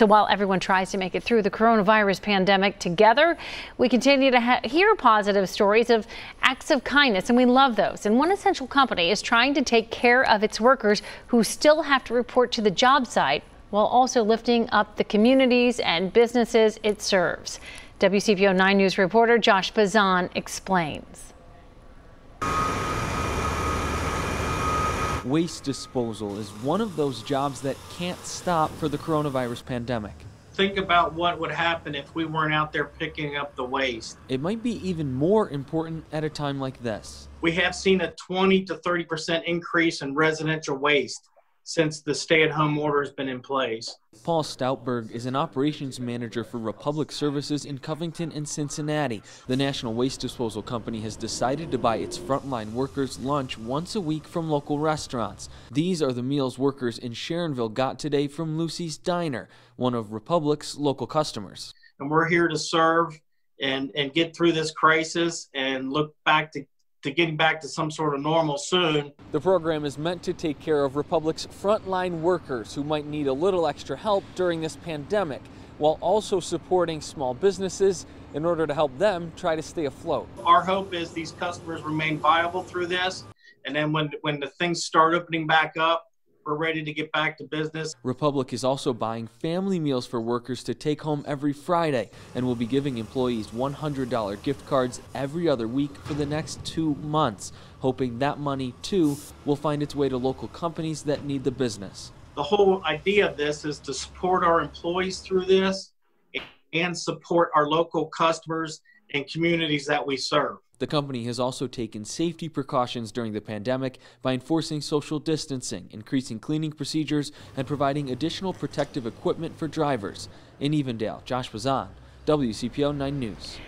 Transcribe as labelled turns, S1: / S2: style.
S1: So while everyone tries to make it through the coronavirus pandemic together, we continue to hear positive stories of acts of kindness, and we love those. And one essential company is trying to take care of its workers who still have to report to the job site while also lifting up the communities and businesses it serves. WCPO 9 News reporter Josh Bazan explains.
S2: Waste disposal is one of those jobs that can't stop for the coronavirus pandemic.
S3: Think about what would happen if we weren't out there picking up the waste.
S2: It might be even more important at a time like this.
S3: We have seen a 20 to 30% increase in residential waste since the stay-at-home order has been in place.
S2: Paul Stautberg is an operations manager for Republic Services in Covington and Cincinnati. The National Waste Disposal Company has decided to buy its frontline workers lunch once a week from local restaurants. These are the meals workers in Sharonville got today from Lucy's Diner, one of Republic's local customers.
S3: And we're here to serve and, and get through this crisis and look back to to getting back to some sort of normal soon.
S2: The program is meant to take care of Republic's frontline workers who might need a little extra help during this pandemic, while also supporting small businesses in order to help them try to stay afloat.
S3: Our hope is these customers remain viable through this, and then when, when the things start opening back up, we're ready to get back to business.
S2: Republic is also buying family meals for workers to take home every Friday and will be giving employees $100 gift cards every other week for the next two months, hoping that money, too, will find its way to local companies that need the business.
S3: The whole idea of this is to support our employees through this and support our local customers and communities that we serve.
S2: The company has also taken safety precautions during the pandemic by enforcing social distancing, increasing cleaning procedures, and providing additional protective equipment for drivers. In Evendale, Josh Bazan, WCPO 9 News.